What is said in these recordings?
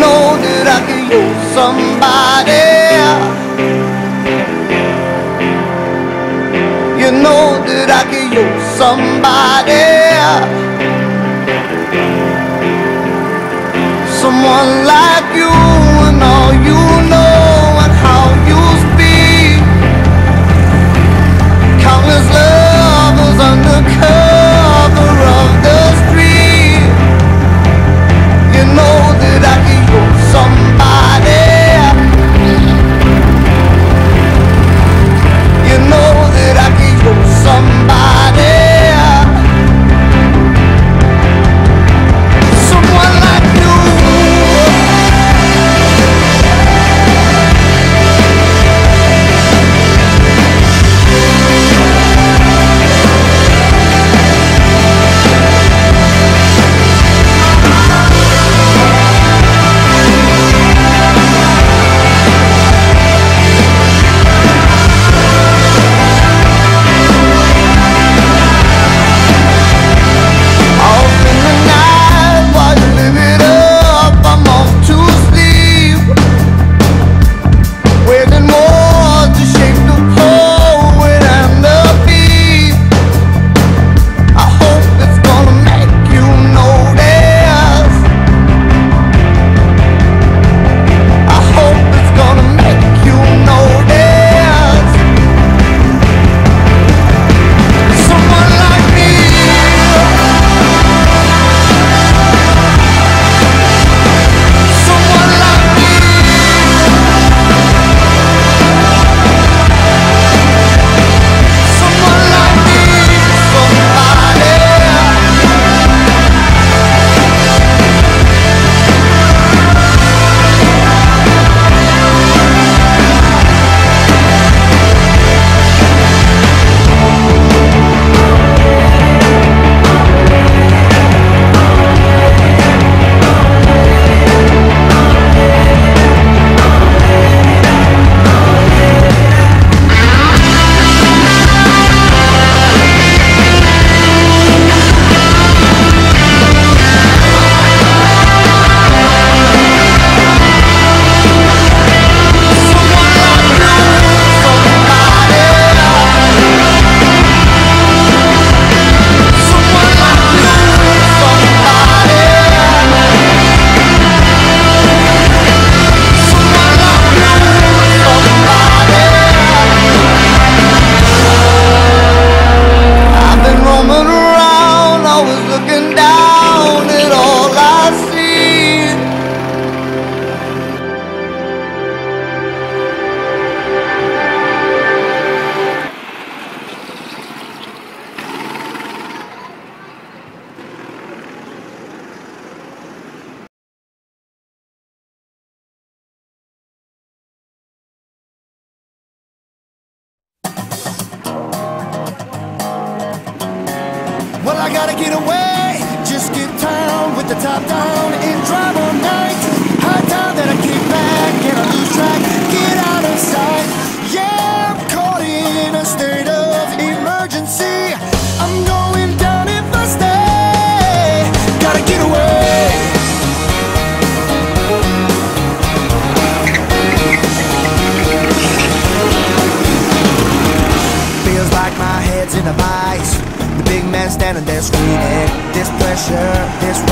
know that I can use somebody. You know that I can use somebody. Someone like you. top down in all night. High time that I kick back and I lose track. Get out of sight. Yeah, I'm caught in a state of emergency. I'm going down if I stay. Gotta get away. Feels like my head's in a vice. The big man standing there screaming. This pressure, this.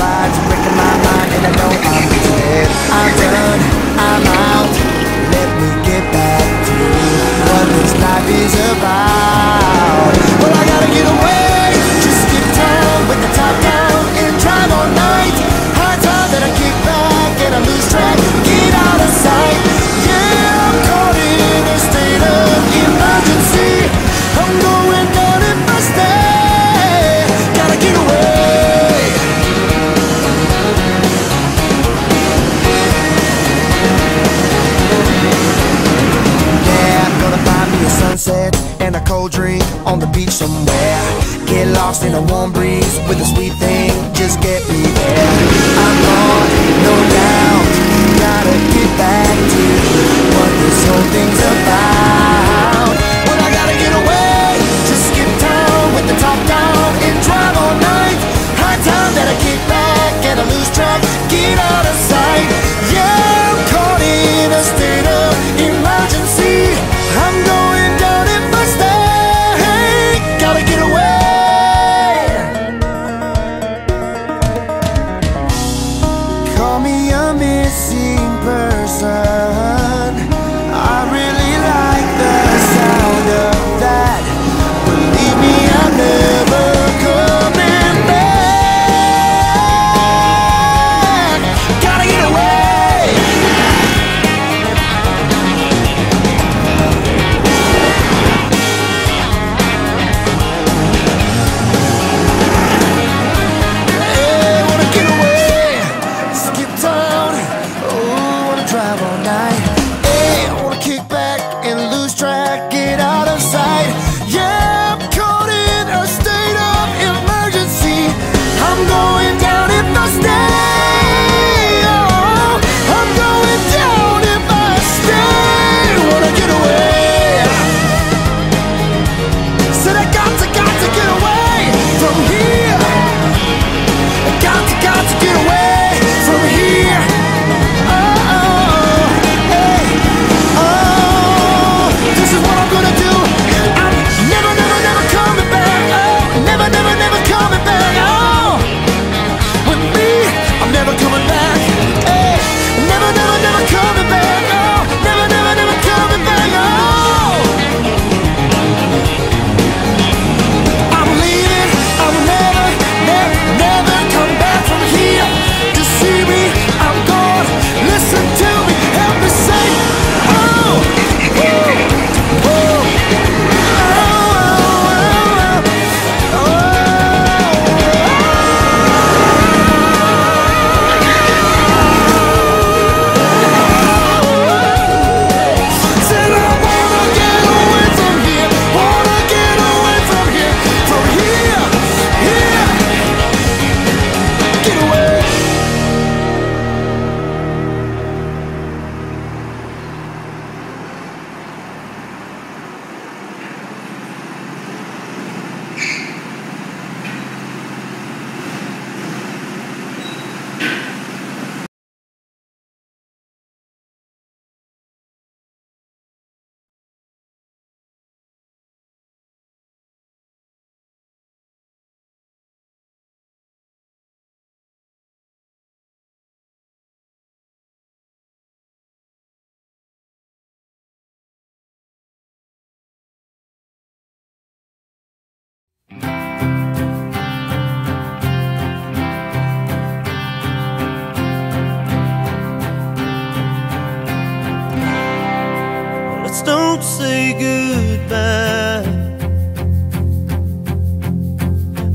Say goodbye.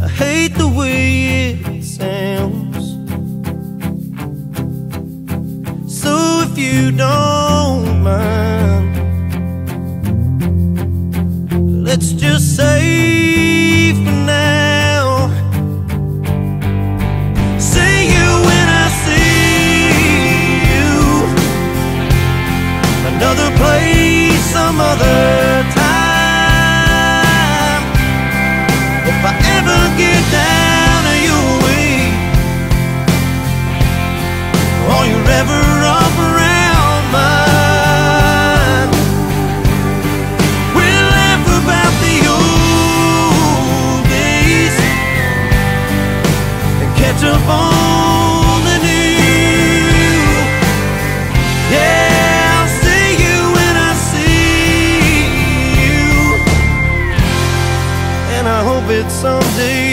I hate the way it sounds. So if you don't up on the new. Yeah, I'll see you when I see you, and I hope it's someday.